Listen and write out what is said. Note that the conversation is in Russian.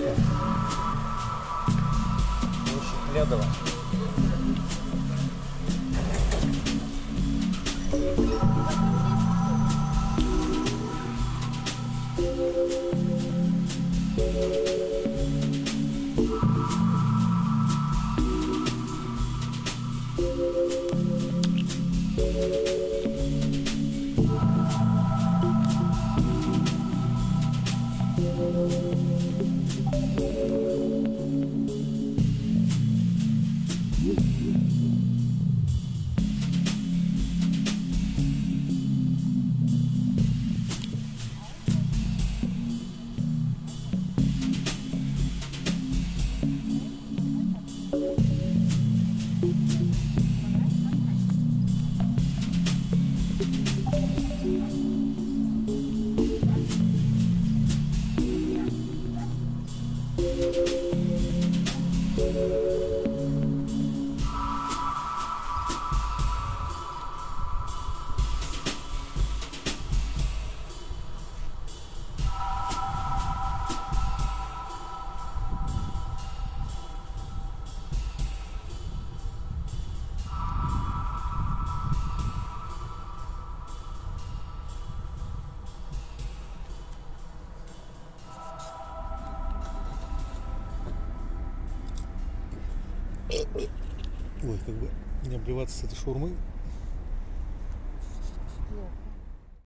Липецкая, площадь Ледова. Ой, как бы не обливаться с этой шурмы. Нет. Ну.